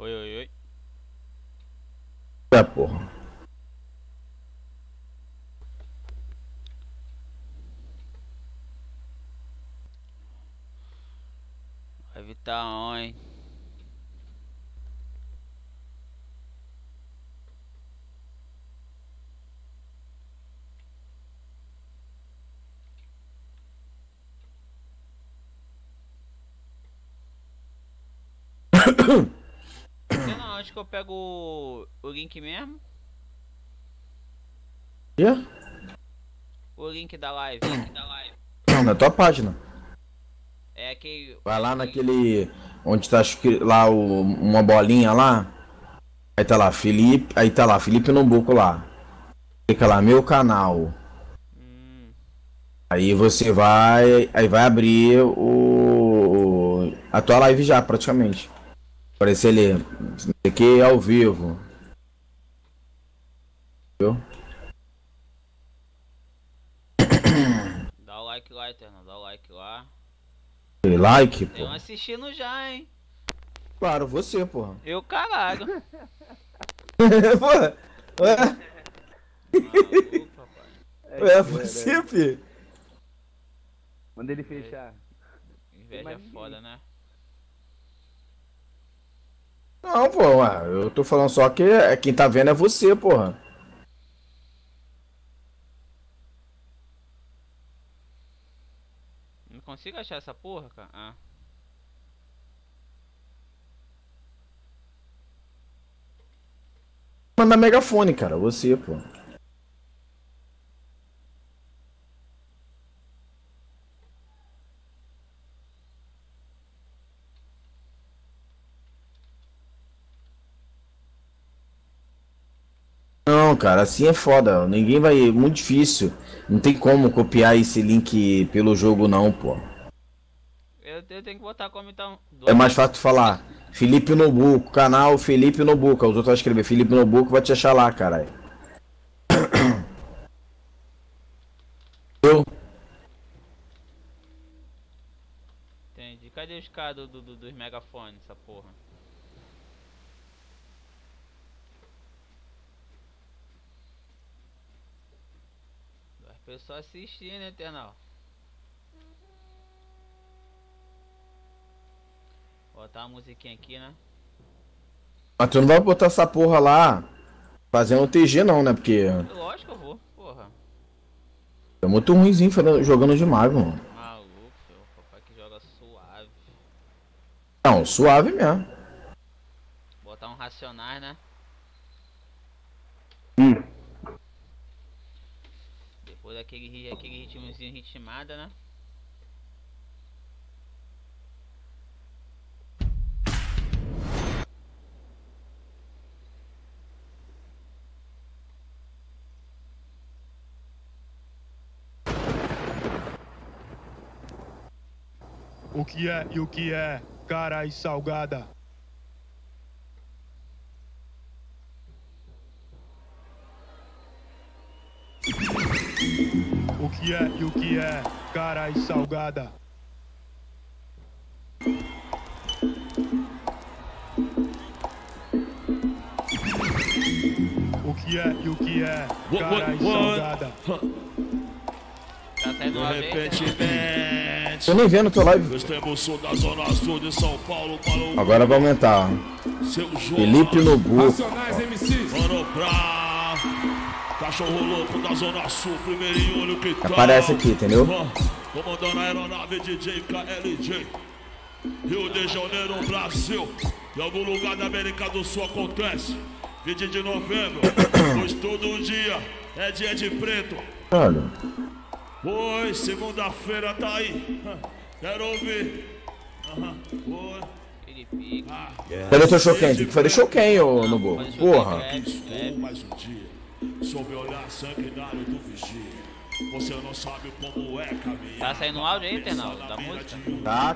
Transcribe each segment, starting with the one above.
Oi, oi, oi. É, porra. Vai evitar on, hein? Não, acho que eu pego o, o link mesmo. Quê? O link da live. link da live. Na tua página. É aquele. Vai lá naquele. Onde tá escrito lá o, uma bolinha lá. Aí tá lá, Felipe. Aí tá lá, Felipe Nombuco lá. Clica lá, meu canal. Hum, Aí você vai. Aí vai abrir o- a tua live já, praticamente. Aparecer o que ao vivo. Viu? dá o like lá, Eternal. Dá o like lá. E Like, pô. assistindo já, hein? Claro, você, porra. Eu caralho. Porra, Ué, Maluco, papai. ué, você, filho. Manda ele fechar. Inveja é foda, né? Não, pô, ué, eu tô falando só que é, quem tá vendo é você, porra. Não consigo achar essa porra, cara. Ah. Manda megafone, cara, você, pô. Não, cara, assim é foda. Ninguém vai. Muito difícil. Não tem como copiar esse link pelo jogo, não, pô. Eu, eu tenho que botar como então. É mais fácil falar. Felipe Nobuco, canal Felipe Nobuco. Os outros vão escrever Felipe Nobuco, vai te achar lá, caralho. Eu? Entendi. Cadê os caras do- do- dos megafones, essa porra? As pessoas assistindo, né, Eternal? Botar uma musiquinha aqui, né? Mas tu não vai botar essa porra lá fazendo TG não, né? Porque Lógico que eu vou, porra. é muito ruimzinho jogando de mago, mano. Maluco, filho. Papai que joga suave. Não, suave mesmo. Botar um racionais, né? Hum. Ri- aquele ritmozinho ritmada, né? O que é e o que é, cara e salgada. O que é e o que é, cara e salgada. O que é e o que é, cara e salgada. Tá saindo De uma vez. né? repente, Tô nem vendo tua live. Agora vai aumentar. seu jogo. Felipe Nobuco. Racionais MCs. Cachorro louco da zona sul, primeirinho olho que tá Aparece aqui, entendeu? Comandando a aeronave DJ KLJ Rio de Janeiro, Brasil. Em algum lugar da América do Sul acontece. 20 de novembro. Pois todo dia é dia de preto. Olha. Oi, segunda-feira tá aí. Quero ouvir. Aham, Oi. Felipe. Cadê teu showcam? Tem que fazer showcam, ô Nobuco. Porra. Estou mais um dia Sob o olhar sanguinário do vigia Você não sabe como é caminhar Tá saindo um áudio aí, Eternal, da música? Tá.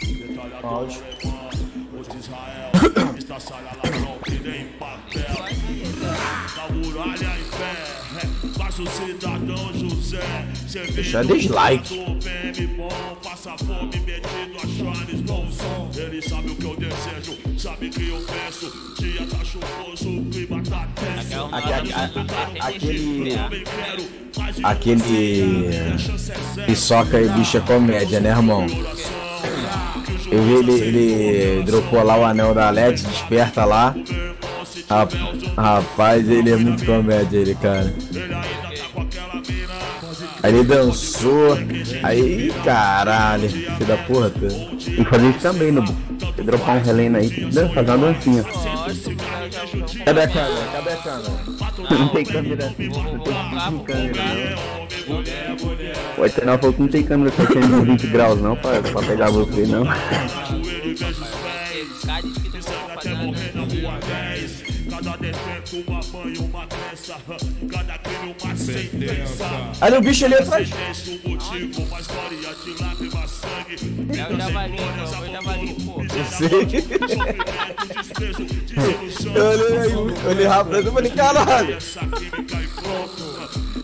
Detalhador Áudio. alemão, o de Israel, ladrão que nem papel. Na muralha em pé, mas o cidadão José, servindo Deixa dislike. PM bom, passa fome metido a Charles Bronson. Ele sabe o que eu desejo, sabe que eu peço. Dia tá chuvoso, clima tá tenso. Aquele. De Aquele. Piçoca e bicho é comédia, né, irmão? Eu vi ele, ele dropou lá o anel da Alex, desperta lá. Rap- Rapaz, ele é muito comédia, ele, cara. Aí ele dançou. Aí, caralho, filho da porra, tá? Tem que fazer isso também, no Você dropar um releno aí, tem que dan- fazer uma dancinha. Cadê a câmera? Cadê a câmera? Não tem câmera. Vou colocar, vou câmera. Pode ser, não, falou que não tem câmera 720 graus não, pra, pra pegar você não. Defeito, uma mãe, uma crença. Cada crime, uma sentença. Ali o bicho ali atrás. Esse o motivo, uma história de lágrimas, sangue. É o javali, pô, é pô. Sei. Eu olhei aí, eu olhei rápido eu falei, caralho. Essa química e pronto.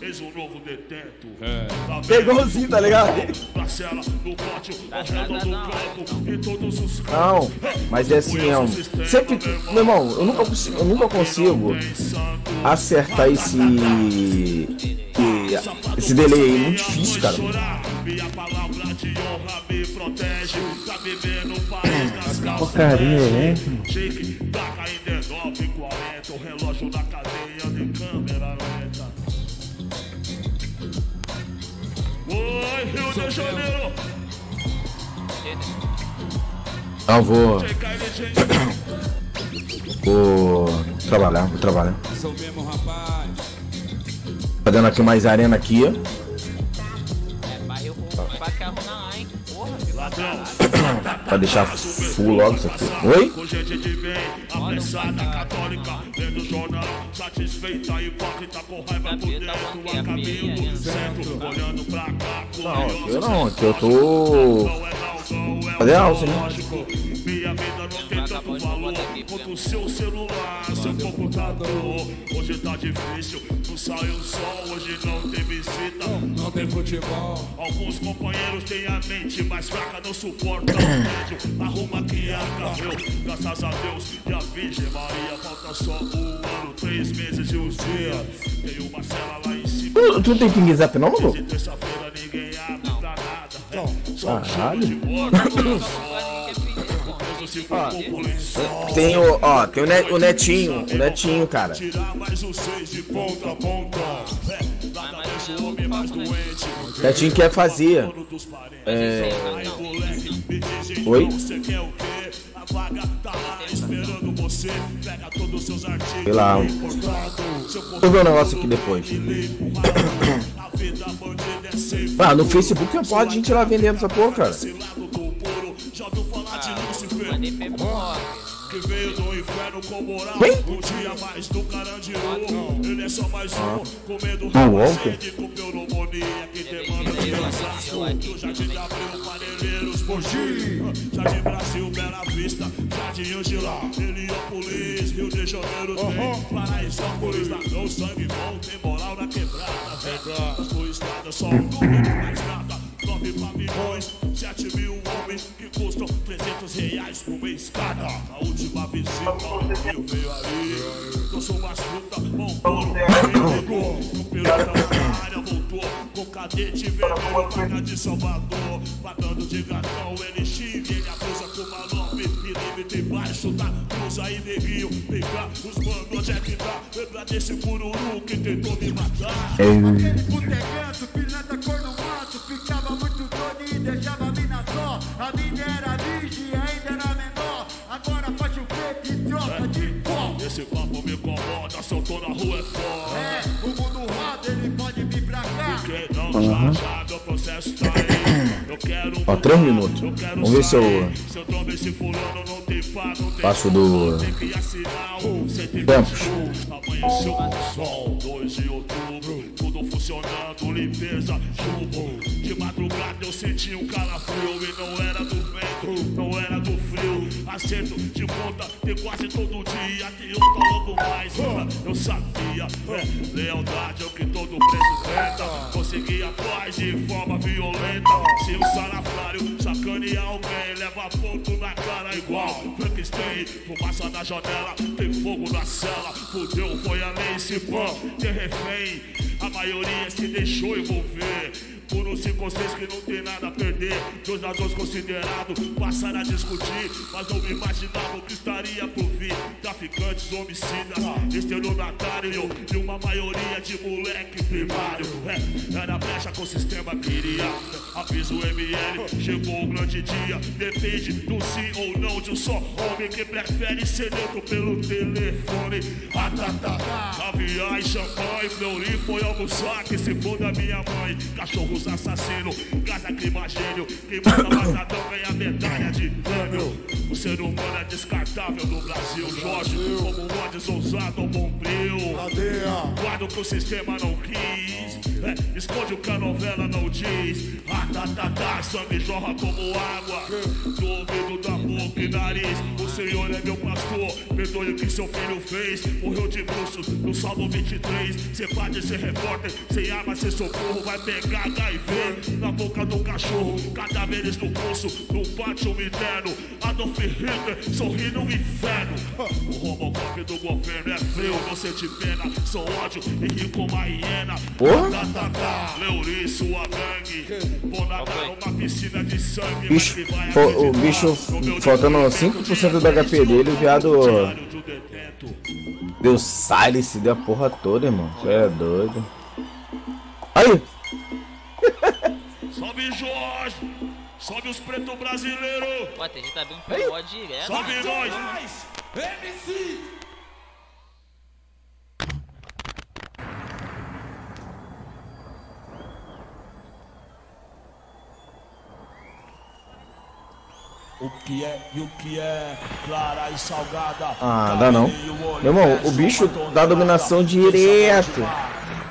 Eis um novo detento. Tá É igualzinho, tá ligado? Na cela, no pátio, ao redor do campo. E todos os Não, mas é assim, é um. Sempre. Meu irmão, eu nunca consigo, eu nunca consigo acertar esse. Esse delay aí, muito difícil, cara. chorar. Minha palavra de honra me protege. Tá bebendo país nas calças. Porcaria, né? Shake, taca em 19 40. O relógio na cadeia de câmera lenta. Oi, Rio de Janeiro. Não, vou. Vou trabalhar, vou trabalhar. Fazendo aqui mais arena aqui. É, barril com vai carro na hein? Porra, que Ladrão. Pra deixar full logo isso aqui. Oi? Com gente de bem, apressada, católica, lendo jornal, satisfeita, hipócrita, com raiva por dentro, a caminho do centro, olhando pra cá, Não, curioso, eu não, que eu tô. Fazer o alça, né? lógico. Minha vida não tem tanto valor quanto o seu celular, seu computador. Hoje tá difícil, não sai o sol, hoje não tem visita. Não tem futebol. Alguns companheiros têm a mente mais fraca, não suportam o médio. Arruma que acabou, graças a Deus e a Virgem Maria. Falta só um ano, três meses e uns dias. Tem uma cela lá em cima. Tu, tu tem King Zap não, mano? Terça-feira ninguém abre pra nada. Só um de morte. Lençol. Tem o, ó, tem o, net, o netinho, o netinho, cara. A netinho quer fazer. É. Oi? A. Sei lá. Vou ver o negócio aqui depois. A. Ah, no Facebook tem uma porra de gente lá vendendo essa porra, cara. Que veio do inferno com moral. Um dia mais do Carandiru. Ele é só mais um. Comendo rabo sede com pneumonia. Que demanda transação. Do Jardim de Abril, Panelheiros, Mogi. Jardim Brasil, Bela Vista. Jardim Angela, Heliópolis, Rio de Janeiro. Tem Paraisópolis, ladrão, sangue bom. Tem moral na quebrada. velho. As tuas estradas só não tem mais nada. Nove pavilhões, sete mil que custam 300 reais por mês cada. A última visita, Rio veio ali. Trouxe umas frutas, bom bolo, ligou. O piloto na área voltou. Com cadete vermelho, vaga de Salvador. Pagando de gatão, ele xinga, ele acusa com uma nove milímetro embaixo da cruz. Aí, neguinho, pegar os manos, onde é que tá? Lembra desse cururu que tentou me matar? Aquele puteganto, pilantra cor no A mina era virgem e ainda era menor. Agora faz o preto e troca de pó. Esse papo me incomoda, se eu tô na rua é foda. É, o mundo roda, ele pode vir pra cá. Quem não já já meu processo tá aí. Eu quero Ó, três minutos. eu quero Vamos ver se eu-. Se eu tomo esse fulano, não tem pá, não tem Passo do- Tem que assinar o Tempos. Amanheceu com sol, 2 de outubro. Tudo funcionando, limpeza, chumbo. De madrugada eu senti um calafrio e não era do vento, não era do frio. Acerto de conta, tem quase todo dia. Tem eu falando mais, eu sabia. É, lealdade é o que todo preso tenta. Consegui a paz de forma violenta. Se o salafrário sacanear alguém, leva ponto na cara igual. Frank eles têm. Fumaça na janela, tem fogo na cela. Fudeu, foi além, se pã, tem refém. A maioria se deixou envolver. Por um 5 ou 6 que não tem nada a perder. Dois ladrões considerados passaram a discutir. Mas não me imaginava o que estaria por vir. Traficantes, homicidas, estelionatário e uma maioria de moleque primário. É, era brecha que o sistema queria. Avisa o ML, chegou o grande dia. Depende do sim ou não de um só homem que prefere ser neutro pelo telefone. Ah, tá, tá. Aviar e champanhe, Fleury foi almoçar. Que se for da minha mãe, cachorros assassinos, gás lacrimogênio. Quem manda matadão ganha medalha de prêmio. O ser humano é descartável no Brasil. Jorge, como um Modes ousado ao bombril. Guarda o que o sistema não quis. É, esconde o que a novela não diz. Ah, tá, tá, tá, sangue jorra como água. Do ouvido da boca e nariz. O Senhor é meu pastor. Perdoe o que seu filho fez. Morreu de bruxo no Salmo 23. Você pode ser repórter, sem arma, sem socorro. Vai pegar HIV na boca do cachorro. Cadáveres no pulso, no pátio interno. Adolf Hitler sorri no inferno. O Robocop do governo é frio, não sente pena. Sou ódio e ri como a hiena. Porra. Tá, tá, tá. Sua gangue. Vou nadar numa piscina de sangue. Bicho, o bicho faltando detento, 5% do HP dele, o viado deu silence, deu a porra toda, irmão. Você é doido. Aí, Sobe Jorge, sobe os preto brasileiros, Pô, a TG tá abrindo PO direto. sobe nós. O que é e o que é clara e salgada. Ah, dá não. Meu irmão, o bicho dá dominação direto.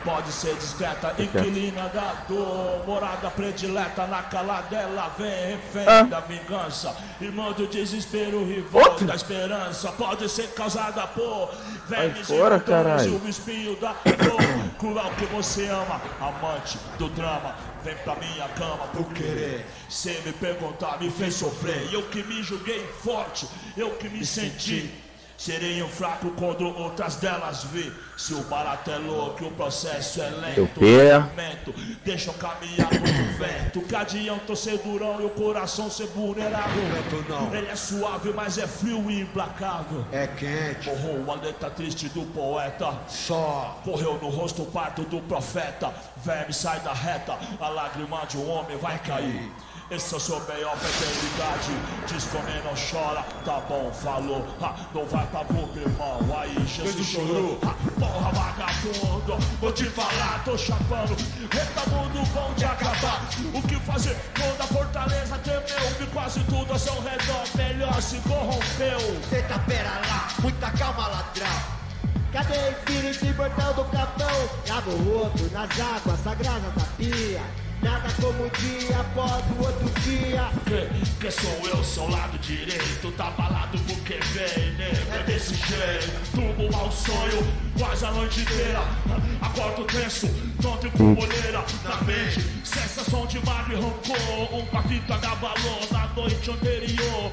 Pode ser discreta, inquilina da dor, morada predileta na caladela, vem refém Ah. da vingança, irmão do desespero, rival Outro? da esperança, pode ser causada por vermes fora, caralho. o espinho da dor, cruel que você ama, amante do drama, vem pra minha cama por querer, sem me perguntar, me fez sofrer, eu que me julguei forte, eu que me senti. Serei um fraco quando outras delas vi. Se o barato é louco, o processo é lento. Momento, Deixa eu caminhar com o vento. Cadião, torcedurão e o coração ser vulnerável. Ele é suave, mas é frio e implacável. É quente, Morrou a letra triste do poeta. só. Correu no rosto o parto do profeta. Verme sai da reta, a lágrima de um homem vai cair. Esse é o seu pra eternidade. Diz ele não chora, tá bom, falou. Ha, não vai pra boca, irmão. Aí Jesus chorou. Ha, porra, vagabundo, vou te falar, tô chapando. Reta mundo bom de acabar. O que fazer quando a fortaleza temeu? E quase tudo ao seu redor melhor se corrompeu. Eita, pera lá, muita calma, ladrão. Cadê o espírito imortal do capão? Lava o rosto nas águas sagradas da pia. Nada como um dia após o outro dia. Que, sou eu, seu lado direito Tá balado porque vem, nego, é desse jeito Tubo ao sonho, quase a noite inteira Acordo tenso, tonto e com boleira Na mente, sensação de mágoa e rancor Um patito agabalou na noite anterior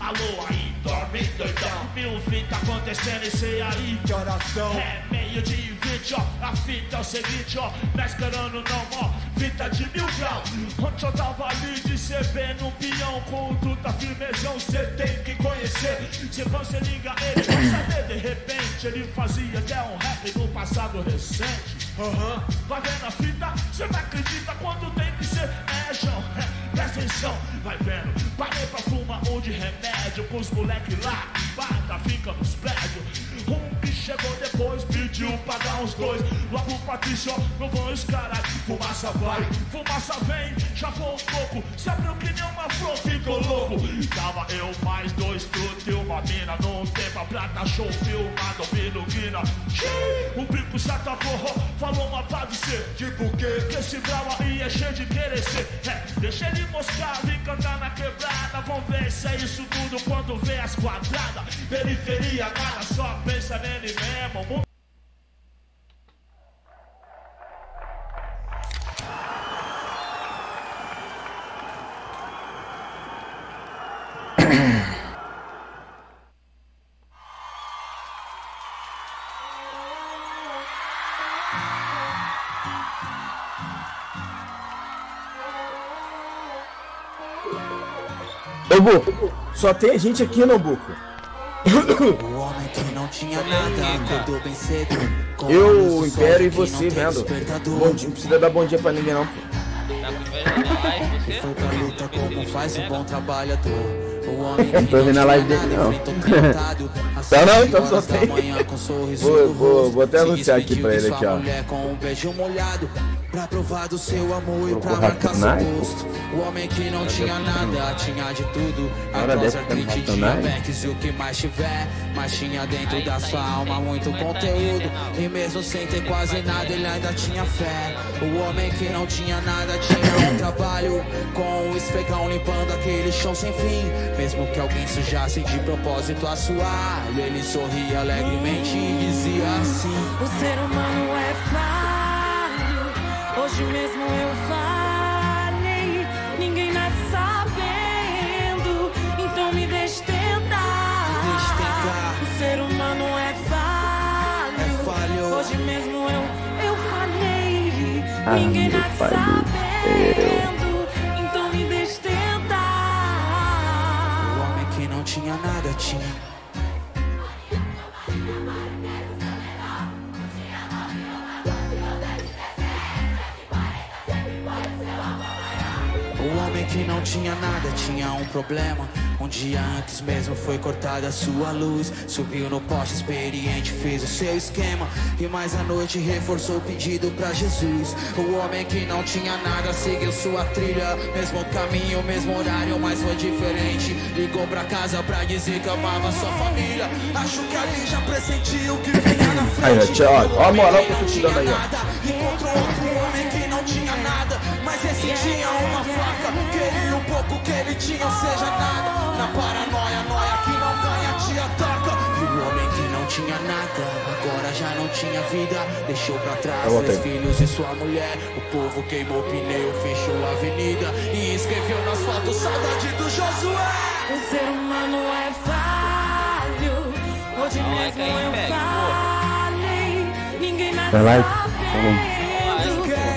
Alô, aí, dorme doidão Mil fitas acontecendo e sei aí Que oração. é meio de 20, ó. A fita é o seguinte, ó. Não esperando não, ó. Fita de mil graus. Ontem eu tava ali de CB no peão. Com o truta firmezão, cê tem que conhecer. Se você liga ele, vai saber. De repente, ele fazia até um rap no passado recente. Aham. Vai vendo a fita, cê não acredita quando tem que ser. É, João, é, presta atenção. Vai vendo, parei pra fumar um de remédio. Com os moleque lá, bata, fica nos prédios. Um que chegou depois pediu pra dar uns dois. Logo Patrício, não vão os caras. Fumaça vai, fumaça vem, já foi um pouco. Se abriu que nem uma flor, ficou louco. Tava eu mais dois trutos e uma mina. Não tem pra prata, show filmado, Biluguina. O bico se atacou, falou uma pra ser. Tipo o quê? Que esse brau aí é cheio de querer ser. É, deixa ele moscar, vem cantar na quebrada. Vamos ver se é isso tudo quando vê as quadradas. Periferia, nada, só pensa Police and any man. Nobuco, só tem gente aqui, Nobuco. tinha nada acordou bem cedo. Eu, Império e você vendo. Bom dia, não precisa dar bom dia pra ninguém não. Tá com inveja da live, você? Foi pra luta como faz um bom trabalhador. Não tô vendo a live dele, não. Tá não, então só tem. um Vou- vou- vou até anunciar aqui pra ele aqui, ó. um. Pra provar do seu amor e pra marcar seu gosto. O homem que não tinha nada, tinha de tudo. Após dessa artrite, diabetes e o que mais tiver. Mas tinha dentro da sua alma muito conteúdo. E mesmo sem ter quase nada, ele ainda tinha fé. O homem que não tinha nada tinha um trabalho. Com o esfregão limpando aquele chão sem fim. Mesmo que alguém sujasse de propósito a suar, ele sorria alegremente e dizia assim: O ser humano é falho. Hoje mesmo eu falei. Ninguém nasce sabendo. Então me deixe tentar. Deixe tentar. O ser humano é falho. É falho. Hoje mesmo eu, eu falei. Ah, Ninguém nasce sabendo. Tinha nada tinha. Que não tinha nada tinha um problema. Um dia antes mesmo foi cortada a sua luz. Subiu no poste experiente, fez o seu esquema. E mais à noite reforçou o pedido pra Jesus. O homem que não tinha nada seguiu sua trilha. Mesmo caminho, mesmo horário, mas foi diferente. Ligou pra casa pra dizer que amava sua família. Acho que ali já pressentiu que vinha na frente. Aí, ó, ó, ó a moral que eu tô te dando aí, ó. nada, Encontrou outro homem que não tinha nada Mas esse tinha uma faca Queria um pouco que ele tinha, seja, nada. Na paranoia, noia que não ganha, te ataca E o homem que não tinha nada Agora já não tinha vida. Deixou pra trás três filhos e sua mulher. O povo queimou o pneu, fechou a avenida. E escreveu nas fotos saudade do Josué. O ser humano é falho. Hoje Não, é mesmo que aí eu pega, falei. Ninguém nasce Vai lá, sabendo.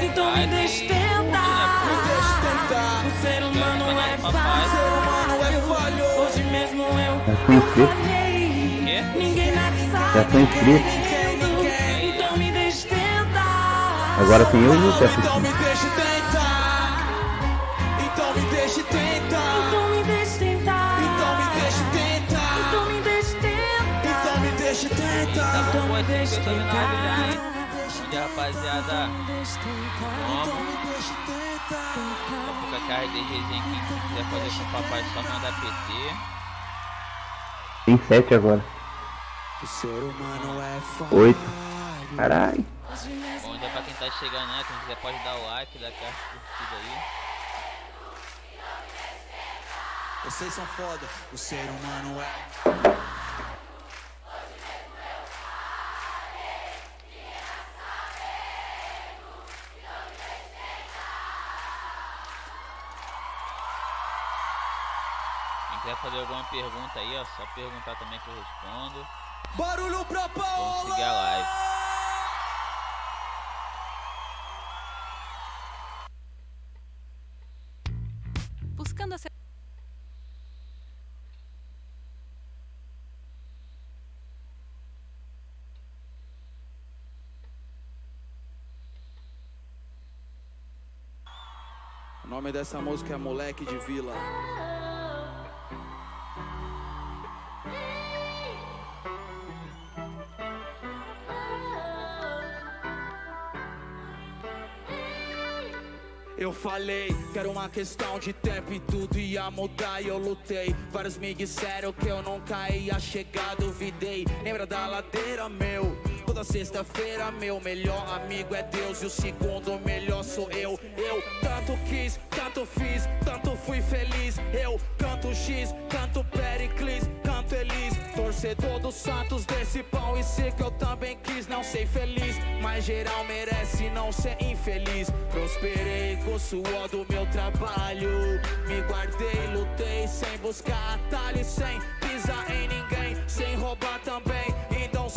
Então me deixe é O ser humano é falho. Hoje mesmo eu, Já tô inscrito. Quê? Ninguém nasce Já tô inscrito. Então me deixe tentar. Agora tem eu e você Então me assistindo. deixe tentar Então me deixe tentar Então me deixe tentar. Então me deixe tentar Então me deixe tentar. Então me deixe Tá tentar bom, me deixe tentar. Dia, rapaziada. Deixe tentar. Vamos. me deixe tentar pouco a KRDGzinha aqui. Quem quiser fazer com o papai, só manda PT. Tem sete agora. O ser humano é falho Oito. Caralho. Bom dia pra quem tá chegando, né? Quem quiser pode dar o like, dar aquela curtida aí. Vocês são foda O ser humano é quiser fazer alguma pergunta aí, ó, só perguntar também que eu respondo. Barulho pra Vamos Paola seguir a live. Buscando a O nome dessa música é Moleque de Vila Eu falei que era uma questão de tempo e tudo ia mudar e eu lutei. Vários me disseram que eu nunca ia chegar, duvidei. Lembra da ladeira, meu? Toda sexta-feira, meu melhor amigo é Deus e o segundo melhor sou eu. Eu tanto quis, tanto fiz, tanto fui feliz. Eu canto X, canto Pericles, canto Elis. Torcedor dos Santos desse pão e sei que eu também quis não ser feliz. Mas geral merece não ser infeliz. Prosperei com o suor do meu trabalho. Me guardei, lutei sem buscar atalhos, sem pisar em ninguém, sem roubar também.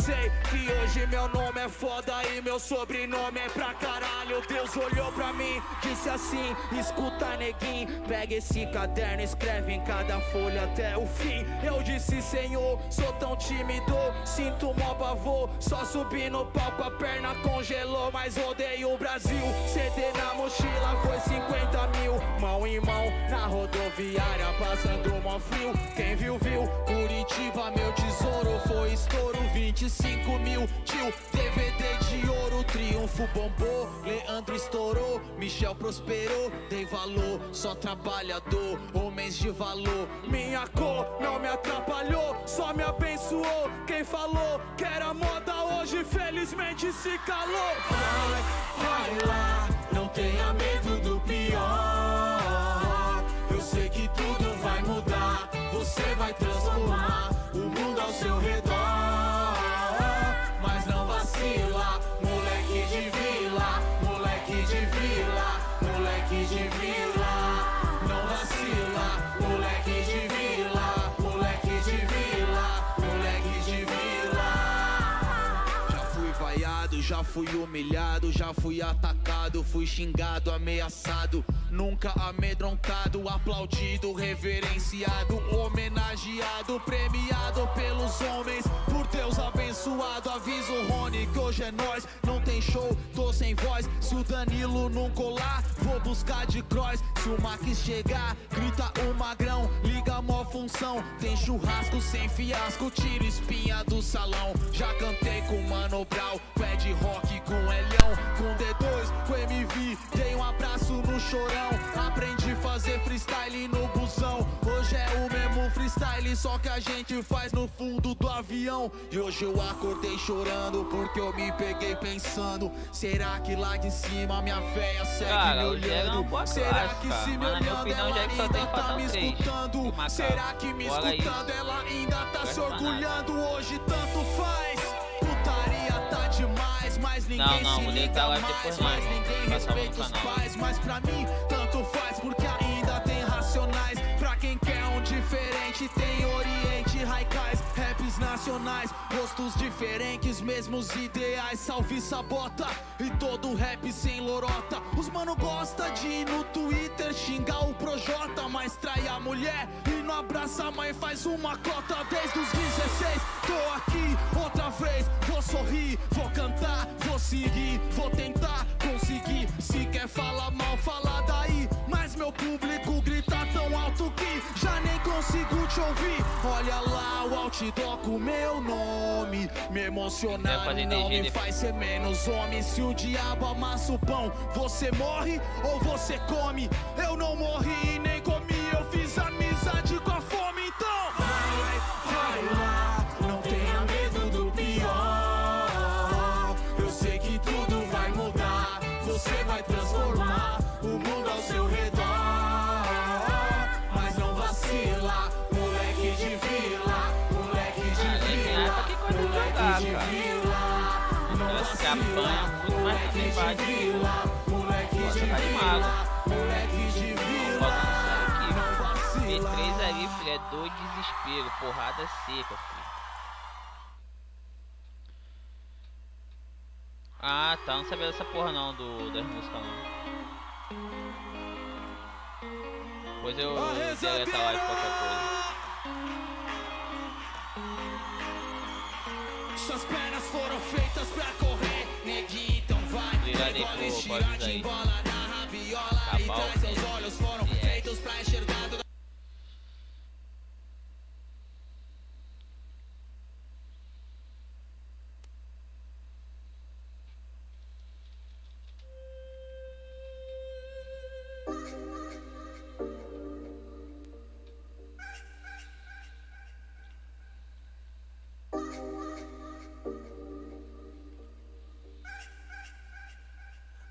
Sei que hoje meu nome é foda e meu sobrenome é pra caralho. Deus olhou pra mim, disse assim: escuta, neguinho, pega esse caderno, escreve em cada folha até o fim. Eu disse, Senhor, sou tão tímido, sinto mó pavor. Só subi no palco, a perna congelou, mas odeio o Brasil. CD na mochila foi 50 mil, mão em mão na rodoviária, passando mó frio. Quem viu, viu. Curitiba, meu tesouro foi estouro, 25 mil. Tio, DVD de ouro, triunfo bombou. Leandro estourou, Michel prosperou. Dei valor, só trabalhador, homens de valor. Minha cor não me atrapalhou, só me abençoou. Quem falou que era moda hoje, felizmente se calou. Vai, vai lá, não tenha medo do pior. Eu sei que tudo vai mudar, você vai transformar fui humilhado, já fui atacado, fui xingado, ameaçado, nunca amedrontado, aplaudido, reverenciado, homenageado, premiado pelos homens, por Deus abençoado. Aviso Rony que hoje é nós, não tem show, tô sem voz. Se o Danilo não colar, vou buscar de cross. Se o Max chegar, grita o magrão, liga a mó função. Tem churrasco sem fiasco, tiro espinha do salão. Já cantei com Mano Brau, pé de rock com Elhão, com D2, com MV. Dei um abraço no chorão, aprendi fazer freestyle no busão. Hoje é o mesmo freestyle, só que a gente faz no fundo do avião. E hoje eu acordei chorando porque eu me peguei pensando: será que lá de cima minha véia segue Cara, me é olhando? boa será classe, que se me olhando opinião, ela só ainda tá me escutando? Será que me Bora aí. escutando ela ainda tá se pra nada. orgulhando? Hoje tanto faz. Putaria tá demais, mas ninguém Não, não, se liga lá mais, depois mas ninguém respeita os pais. Mas pra mim, tanto nacionais, rostos diferentes, mesmos ideais. Salve sabota e todo rap sem lorota. Os mano gosta de ir no Twitter xingar o Projota, mas trai a mulher e não abraça a mãe, faz uma cota desde os 16. Tô aqui outra vez, vou sorrir, vou cantar, vou seguir, vou tentar conseguir. Se quer falar mal, fala daí. Mas meu público grita tão alto que já nem consigo te ouvir. Olha lá o outdoor com meu nome. Me emocionar fazer não me faz ser menos homem. Se o diabo amassa o pão, você morre ou você come? Eu não morri nem do desespero, porrada seca, filho. Ah, tá, não sabia dessa porra não, do, das músicas não. Pois eu deleto a live qualquer coisa. Suas pernas foram feitas pra correr, neguinho, então vai. Avisar de aí.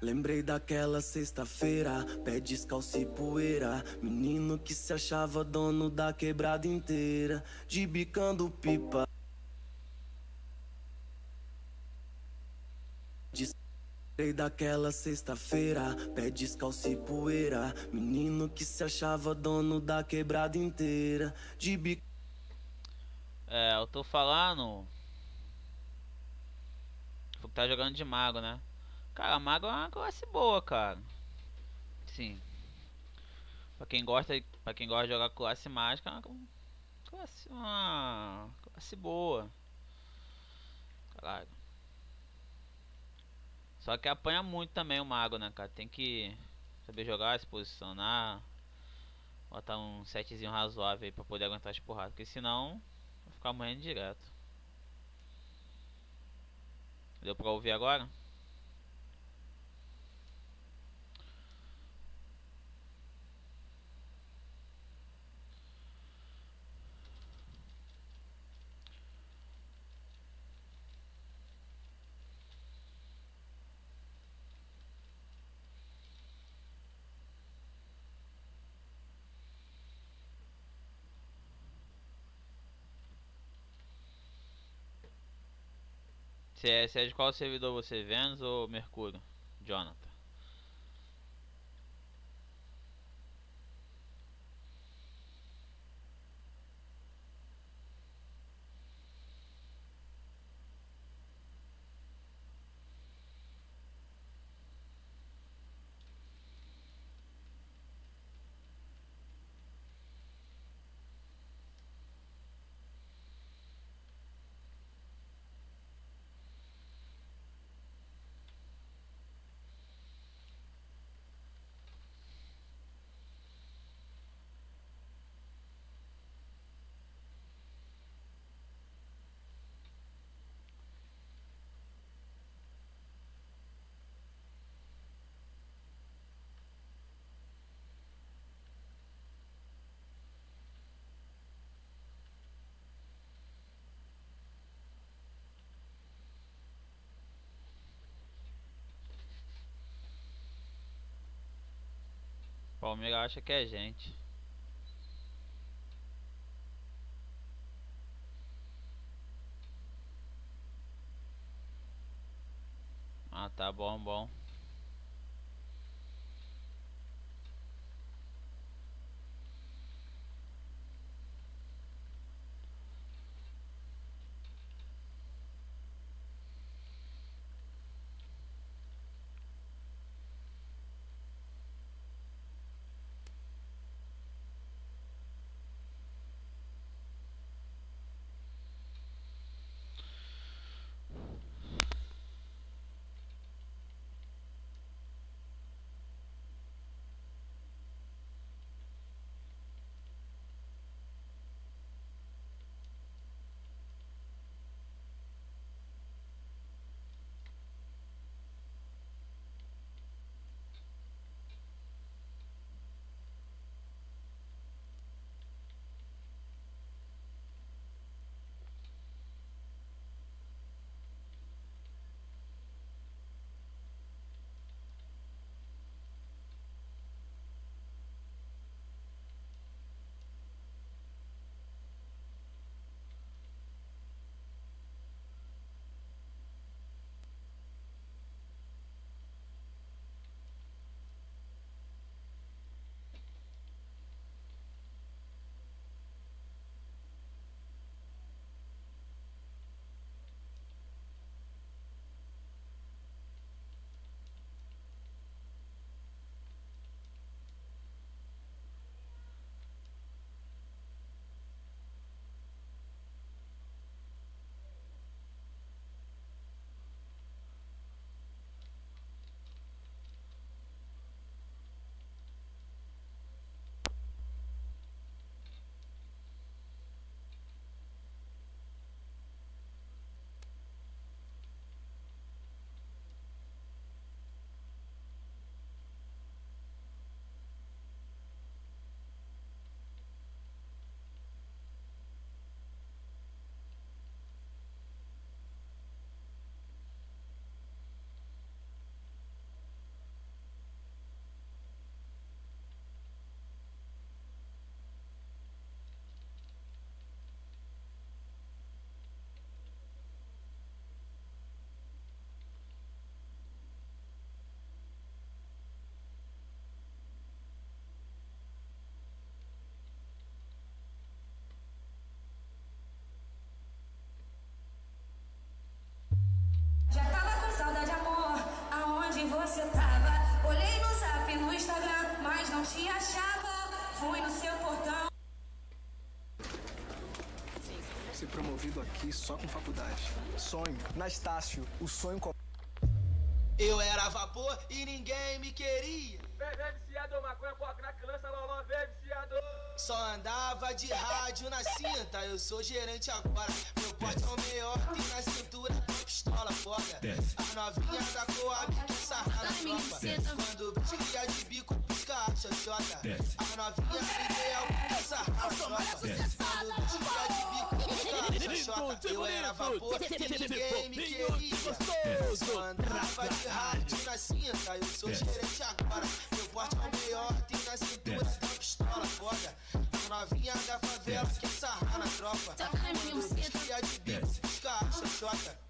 Lembrei daquela sexta-feira, pé descalço e poeira. Menino que se achava dono da quebrada inteira, de bicando pipa. Lembrei daquela sexta-feira, pé descalço e poeira. Menino que se achava dono da quebrada inteira, de bic. É, eu tô falando. tu tá jogando de mago, né? Cara, mago é uma classe boa, cara. Sim. Pra quem gosta, pra quem gosta de jogar classe mágica, é uma classe, uma classe boa. Caralho. Só que apanha muito também o mago, né, cara? Tem que saber jogar, se posicionar. Botar um setzinho razoável aí pra poder aguentar as porradas. Porque senão, vai ficar morrendo direto. Deu pra ouvir agora? Você é, é de qual servidor você? Vênus ou Mercúrio? Jonathan. Palmeiras acha que é gente. Ah, tá bom, bom. Aqui só com faculdade. Sonho. Na Estácio, o sonho com. Eu era vapor e ninguém me queria. Bebê viciador, maconha, pó, crack, lança, loló, bebê viciador. Só andava de rádio na cinta, eu sou gerente agora. Meu pote é o melhor, tem na cintura, pistola foda. A novinha da Coab que sarra na tropa. Quando brilha de bico, pisca a xoxota. A novinha ideal que sarra na tropa. Eu era vapor e ninguém me queria. Só andava de rádio na cinta, eu sou gerente agora. Meu pote é o melhor, tem na cintura, tem pistola foda. Novinha da favela que sarra na tropa. Quando brilha de bico, pisca a xoxota.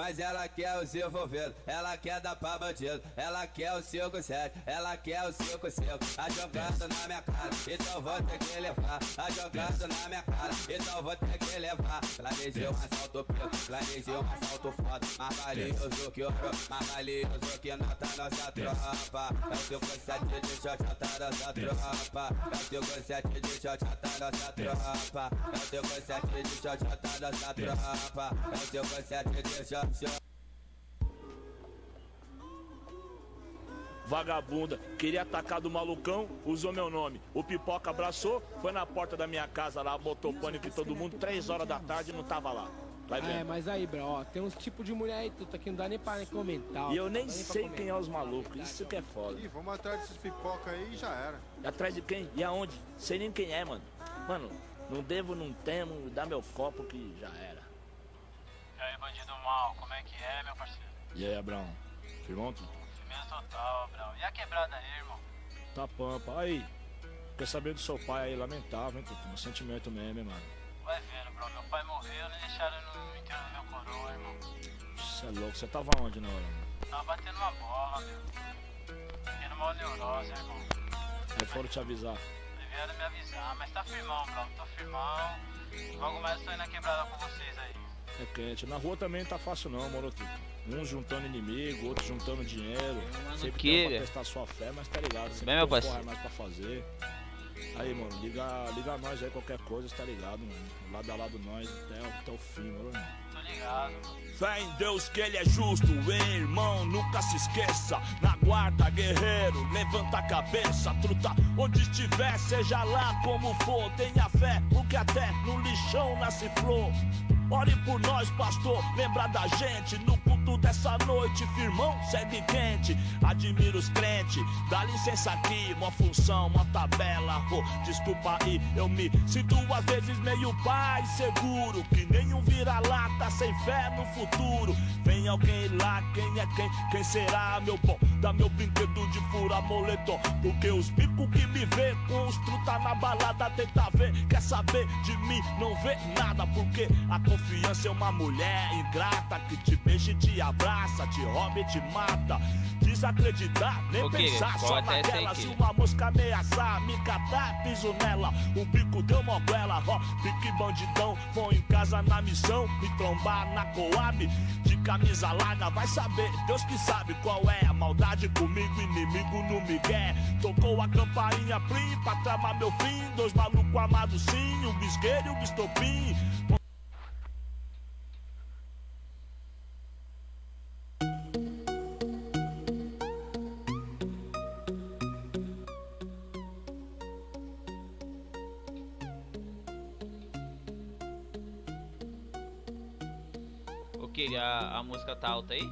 Mas ela quer o seu envolvido, ela quer dar pra bandido, ela quer o 5-7, ela quer o 5-5. A jogada na minha cara, então vou ter que levar. A jogada na minha cara, então vou ter que levar. Planejei um assalto preto, planejei um assalto foda. Mais valioso que ouro, mais valioso que nota nossa tropa. É o 5-7 de shot, tá nossa tropa. É o 5-7 de shot, tá nossa tropa. É o 5-7 de shot, tá nossa tropa. É o 5-7 de shot. Vagabunda, queria atacar do malucão, usou meu nome. O pipoca abraçou, foi na porta da minha casa lá, botou pânico em todo mundo, três horas da tarde não tava lá. Vai É, mas aí, bro, ó, tem uns tipos de mulher aí, tudo aqui não dá nem pra comentar. ó, E eu não nem sei quem é os malucos, isso que é foda. Ih, vamos atrás desses pipoca aí e já era. E atrás de quem? E aonde? Sei nem quem é, mano. Mano, não devo, não temo, dá meu copo que já era. E aí, bandido mal, como é que é, meu parceiro? E aí, Abraão? Firmão? tu? Firmeza total, Brau. E a quebrada aí, irmão? Tá pampa. Aí, quer saber do seu pai aí, lamentável, hein, Tutu? Um sentimento mesmo, hein, mano. Vai vendo, bro. Meu pai morreu, nem deixaram no enterro do meu coroa, irmão. Você é louco, você tava onde na hora, mano? Tava batendo uma bola, meu. Tendo uma neurose, irmão. Aí foram te avisar. Vieram me avisar, mas tá firmão, bro. Tô firmão. Logo mais eu tô indo na quebrada com vocês aí. É quente. Na rua também não tá fácil não, moro Tutu. Um juntando inimigo, outro juntando dinheiro. Sempre que, tem testar sua fé, mas tá ligado. Sempre Bem, meu parceiro. mais pra fazer. Aí, mano, liga, liga nós aí, qualquer coisa, tá ligado, mano. Lado a lado nós até, o- até o fim, mano. Tô ligado, mano. Fé em Deus que ele é justo, hein, irmão, nunca se esqueça. Na guarda, guerreiro, levanta a cabeça, truta. Onde estiver, seja lá como for, tenha fé, porque até no lixão nasce flor. Ore por nós, pastor, lembra da gente no culto dessa noite, firmão, segue quente. Admiro os crentes, dá licença aqui, uma função, uma tabela. Oh, desculpa aí, eu me sinto às vezes meio pai seguro, que nenhum vira-lata sem fé no futuro. Vem alguém lá, quem é quem? Quem será, meu bom? Dá meu brinquedo de fura moletom, porque os bicos que me vê com os truta na balada tenta ver, quer saber de mim, não vê nada, porque a é uma mulher ingrata que te beija e te abraça, te rouba e te mata. Desacreditar, nem Ok, pensar só naquela. que- Se uma mosca ameaçar, me catar, piso nela. O bico deu moguela, ó, pique bandidão. Vou em casa na missão, me trombar na Coab. De camisa larga, vai saber, Deus que sabe qual é a maldade comigo, inimigo no migué. Tocou a campainha plim pra tramar meu fim. Dois malucos amados sim, um bisgueiro e um bistopim. A, a música tá alta aí?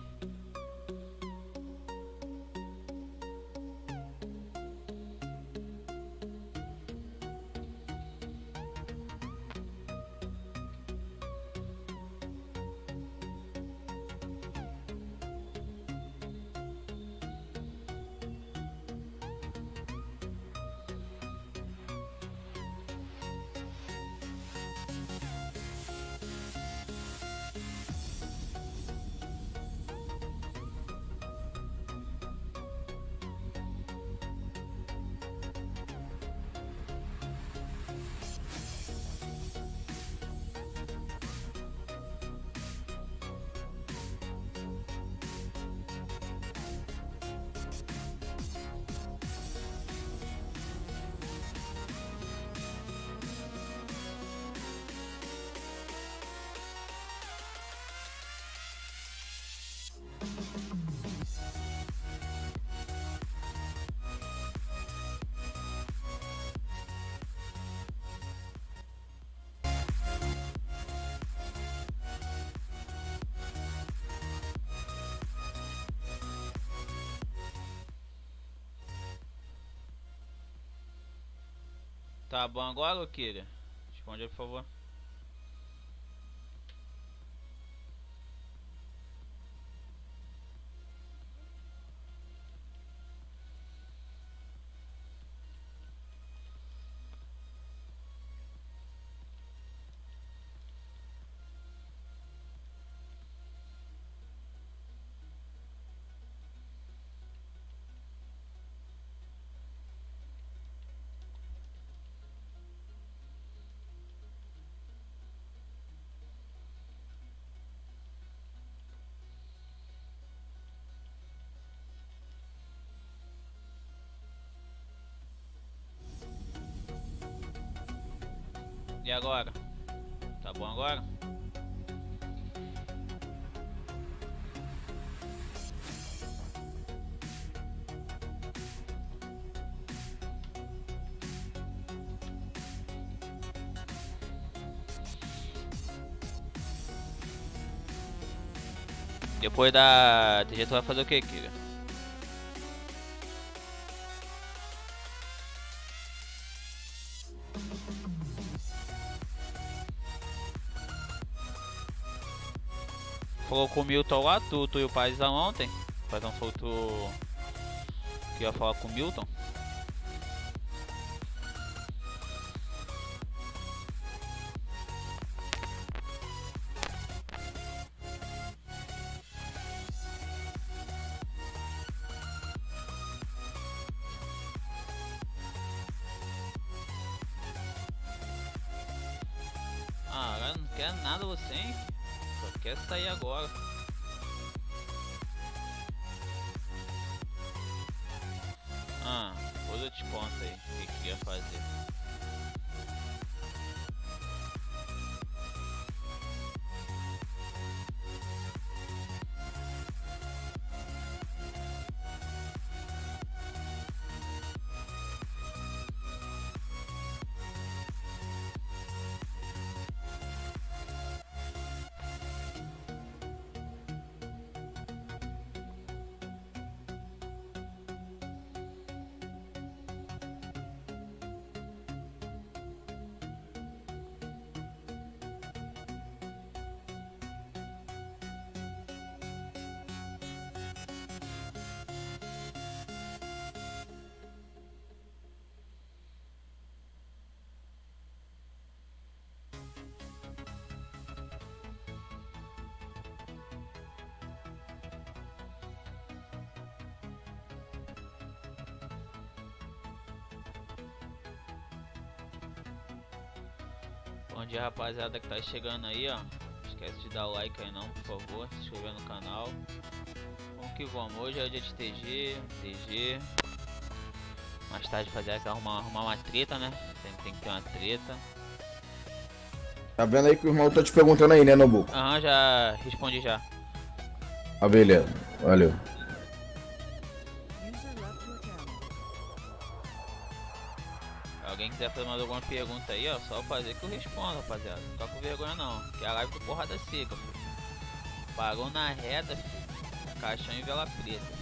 Tá bom agora, Kira? Responde aí, por favor. E agora? Tá bom agora? Depois da TG tu vai fazer o que, Kira? Falou com o Milton lá, tu, tu e o Paizão ontem. O Paizão tu que ia falar com o Milton. Bom dia rapaziada que tá chegando aí, ó. Não esquece de dar o like aí não, por favor, se inscrever no canal. Vamos que vamos, hoje é o dia de TG, TG. Mais tarde fazer essa arrumar, arrumar uma treta, né? Sempre tem que ter uma treta. Tá vendo aí que o irmão tá te perguntando aí, né, Nobuco? Aham, já respondi já. Ah, beleza. Valeu. Quiser fazer mais alguma pergunta aí, ó, só fazer que eu respondo, rapaziada. Não fica com vergonha não. Que é a live do porrada seca, filho. Parou na reta, filho. Caixão e vela preta.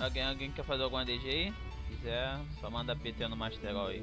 Alguém, alguém quer fazer alguma DG aí? Se quiser, só manda PT no Masterol aí.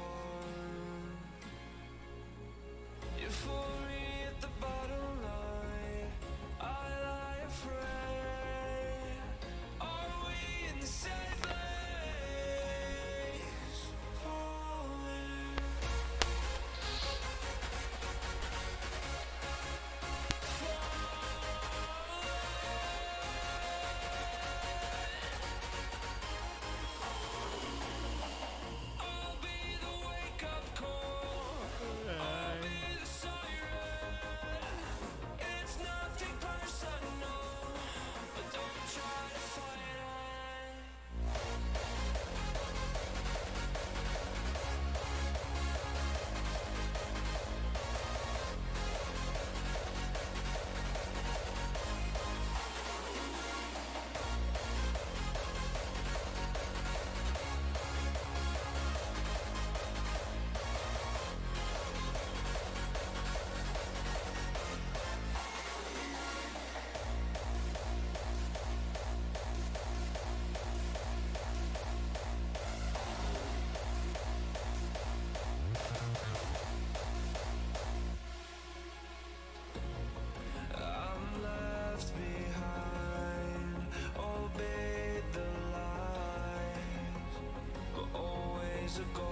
years ago.